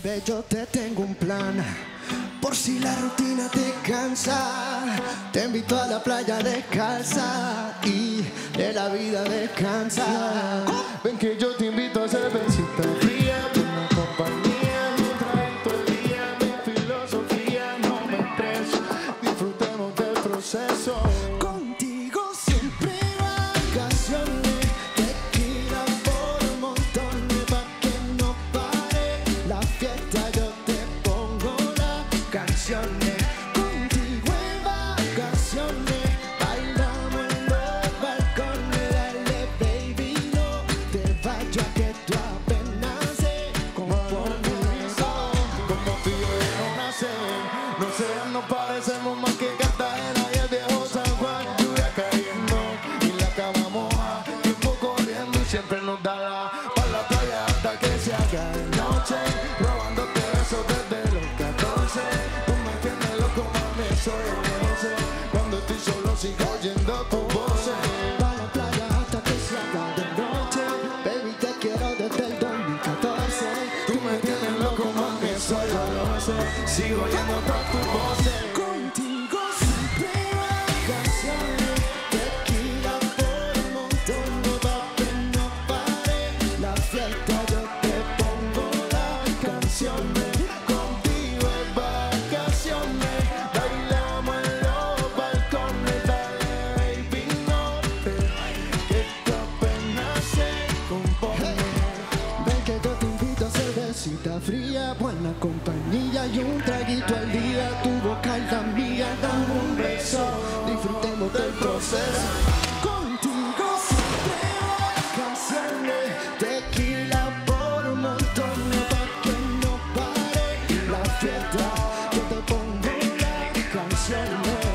que yo te tengo un plan. Por si la rutina te cansa, te invito a la playa descalza y de la vida descansa. Ven que yo te invito a cervecita fría, una compañía, un traguito el día, mi filosofía, no me estreso, disfrutemos del proceso. Yo te pongo las canciones. Contigo en vacaciones, bailamos en los balcones. Dale, baby, no te vayas que tú apenas se compones. Como tú no nacen, no sé, nos parecemos más que Cartagena y el viejo San Juan. Lluvia cayendo y la cama moja, tiempo corriendo y siempre nos da la la sigo oyendo tu voz. Pa' la playa hasta que se haga de noche. Baby, te quiero desde el 2014. Tú me tienes loco, mami, soy el José. Sigo oyendo todas tus voces. Contigo siempre vacaciones. Tequila por un montón, no que no pare la fiesta. Yo te pongo las canciones. cervecita fría, buena compañía y un traguito al día. Tu boca es la mía, dame un beso, disfrutemos del proceso. Contigo siempre voy a cansarme, tequila por un montón, para que no pare la fiesta. Yo te pongo una canción. Eh.